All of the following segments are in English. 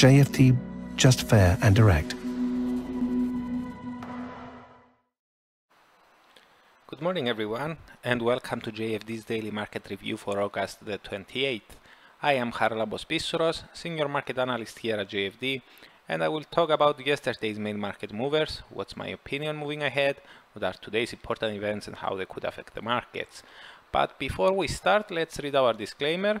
JFD, just fair and direct. Good morning everyone and welcome to JFD's daily market review for August the 28th. I am Charalambos Pissouros, senior market analyst here at JFD and I will talk about yesterday's main market movers, what's my opinion moving ahead, what are today's important events and how they could affect the markets. But before we start, let's read our disclaimer.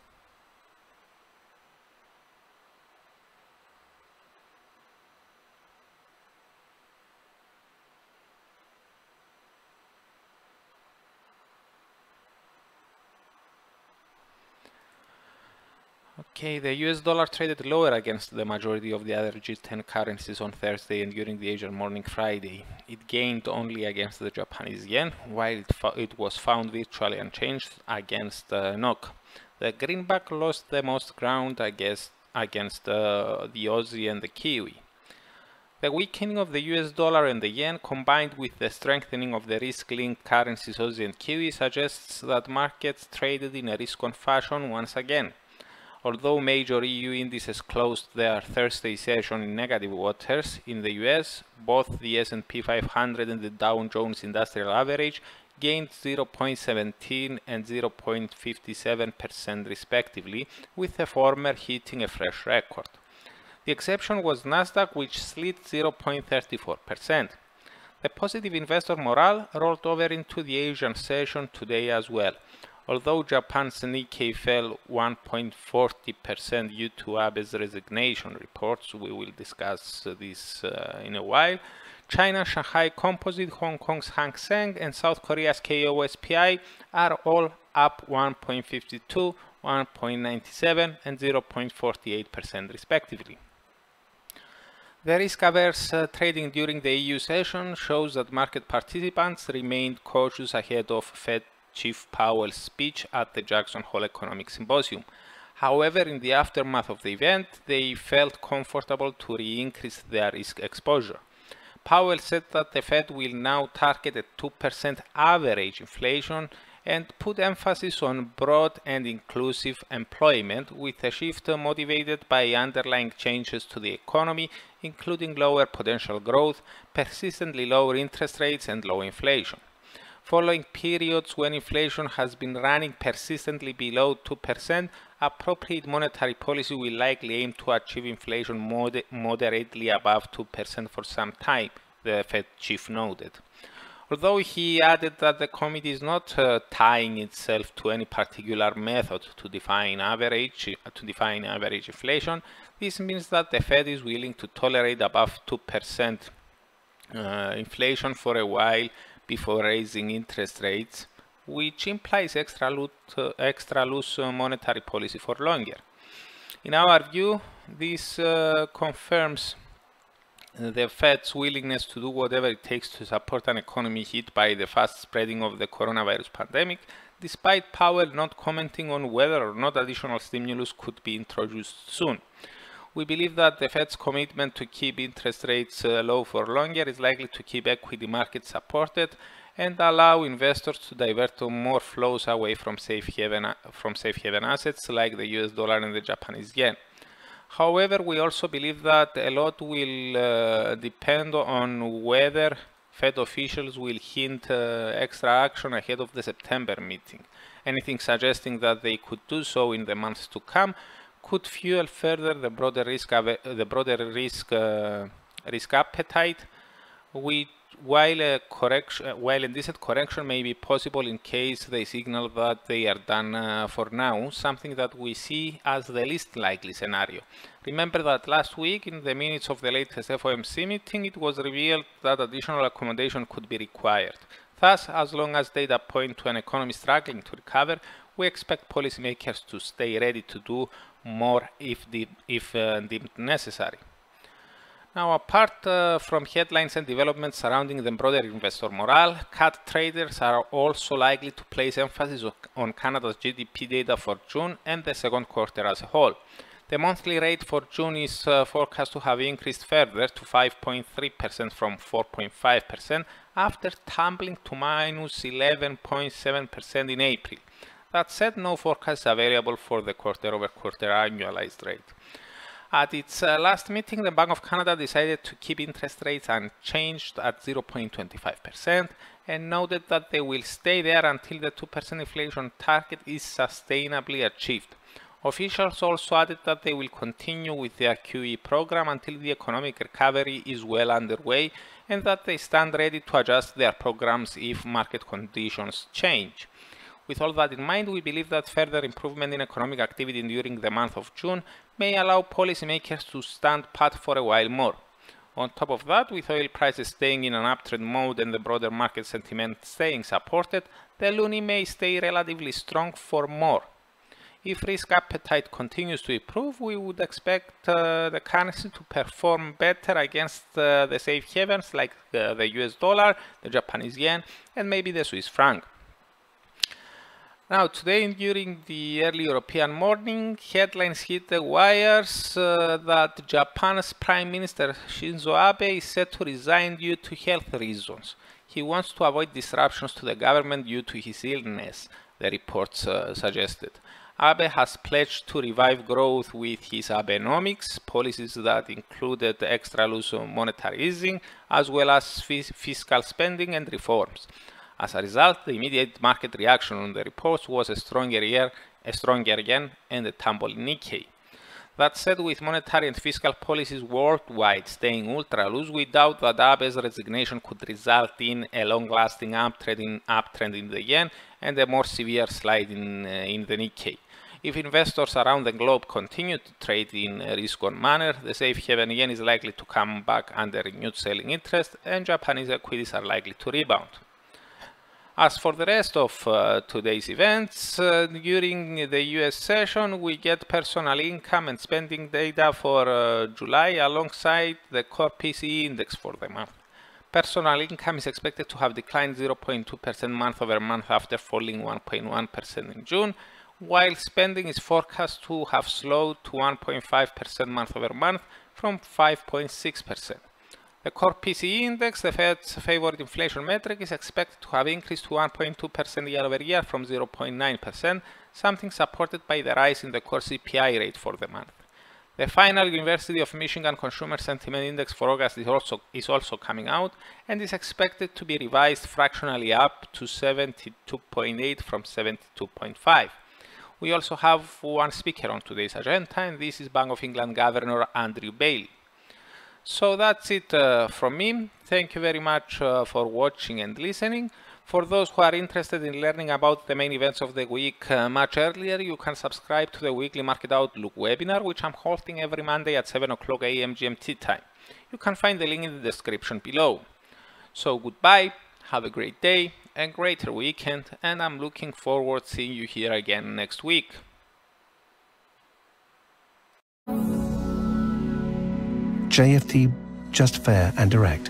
Okay, the US dollar traded lower against the majority of the other G10 currencies on Thursday and during the Asian morning Friday. It gained only against the Japanese yen, while it, it was found virtually unchanged against uh, NOK. The greenback lost the most ground against, against uh, the Aussie and the Kiwi. The weakening of the US dollar and the yen combined with the strengthening of the risk-linked currencies Aussie and Kiwi suggests that markets traded in a risk-on fashion once again. Although major EU indices closed their Thursday session in negative waters, in the US, both the S&P 500 and the Dow Jones Industrial Average gained 0.17 and 0.57% respectively, with the former hitting a fresh record. The exception was Nasdaq, which slid 0.34%. The positive investor morale rolled over into the Asian session today as well. Although Japan's Nikkei fell 1.40% due to Abe's resignation reports, we will discuss this uh, in a while, China Shanghai Composite, Hong Kong's Hang Seng, and South Korea's KOSPI are all up 1.52, 1.97, and 0.48% respectively. The risk-averse uh, trading during the EU session shows that market participants remained cautious ahead of Fed Chief Powell's speech at the Jackson Hole Economic Symposium. However, in the aftermath of the event, they felt comfortable to re-increase their risk exposure. Powell said that the Fed will now target a 2% average inflation and put emphasis on broad and inclusive employment with a shift motivated by underlying changes to the economy, including lower potential growth, persistently lower interest rates and low inflation. Following periods when inflation has been running persistently below 2%, appropriate monetary policy will likely aim to achieve inflation moder moderately above 2% for some time, the Fed chief noted. Although he added that the committee is not uh, tying itself to any particular method to define average to define average inflation, this means that the Fed is willing to tolerate above 2% uh, inflation for a while before raising interest rates, which implies extra, loot, uh, extra loose uh, monetary policy for longer. In our view, this uh, confirms the Fed's willingness to do whatever it takes to support an economy hit by the fast spreading of the coronavirus pandemic, despite Powell not commenting on whether or not additional stimulus could be introduced soon. We believe that the Fed's commitment to keep interest rates uh, low for longer is likely to keep equity markets supported and allow investors to divert more flows away from safe haven, from safe haven assets like the US dollar and the Japanese yen. However, we also believe that a lot will uh, depend on whether Fed officials will hint uh, extra action ahead of the September meeting. Anything suggesting that they could do so in the months to come could fuel further the broader risk the broader risk uh, risk appetite which while a correction while a decent correction may be possible in case they signal that they are done uh, for now something that we see as the least likely scenario. Remember that last week in the minutes of the latest FOMC meeting it was revealed that additional accommodation could be required. Thus as long as data point to an economy struggling to recover we expect policymakers to stay ready to do more if, the, if uh, deemed necessary. Now, apart uh, from headlines and developments surrounding the broader investor morale, CAD traders are also likely to place emphasis on Canada's GDP data for June and the second quarter as a whole. The monthly rate for June is uh, forecast to have increased further to 5.3% from 4.5% after tumbling to minus 11.7% in April. That said, no forecast is available for the quarter-over-quarter -quarter annualized rate. At its uh, last meeting, the Bank of Canada decided to keep interest rates unchanged at 0.25% and noted that they will stay there until the 2% inflation target is sustainably achieved. Officials also added that they will continue with their QE program until the economic recovery is well underway and that they stand ready to adjust their programs if market conditions change. With all that in mind, we believe that further improvement in economic activity during the month of June may allow policymakers to stand pat for a while more. On top of that, with oil prices staying in an uptrend mode and the broader market sentiment staying supported, the loonie may stay relatively strong for more. If risk appetite continues to improve, we would expect uh, the currency to perform better against uh, the safe havens like uh, the US dollar, the Japanese yen, and maybe the Swiss franc. Now, today during the early European morning, headlines hit the wires uh, that Japan's Prime Minister Shinzo Abe is set to resign due to health reasons. He wants to avoid disruptions to the government due to his illness, the reports uh, suggested. Abe has pledged to revive growth with his Abenomics, policies that included extra loose monetary easing, as well as fiscal spending and reforms. As a result, the immediate market reaction on the reports was a stronger yen, a stronger yen and a tumbling Nikkei. That said, with monetary and fiscal policies worldwide staying ultra loose, we doubt that Abe's resignation could result in a long-lasting uptrend in, uptrend in the yen and a more severe slide in, uh, in the Nikkei. If investors around the globe continue to trade in a risk-on manner, the safe haven yen is likely to come back under renewed selling interest and Japanese equities are likely to rebound. As for the rest of uh, today's events, uh, during the US session we get personal income and spending data for uh, July alongside the core PCE index for the month. Personal income is expected to have declined 0.2% month over month after falling 1.1% in June, while spending is forecast to have slowed to 1.5% month over month from 5.6%. The core PCE index, the Fed's favored inflation metric, is expected to have increased to 1.2% year over year from 0.9%, something supported by the rise in the core CPI rate for the month. The final University of Michigan Consumer Sentiment Index for August is also, is also coming out and is expected to be revised fractionally up to 72.8 from 72.5. We also have one speaker on today's agenda, and this is Bank of England Governor Andrew Bailey. So that's it uh, from me. Thank you very much uh, for watching and listening. For those who are interested in learning about the main events of the week uh, much earlier, you can subscribe to the weekly Market Outlook webinar, which I'm holding every Monday at 7 o'clock a.m. GMT time. You can find the link in the description below. So goodbye, have a great day and greater weekend, and I'm looking forward to seeing you here again next week. JFD, just fair and direct.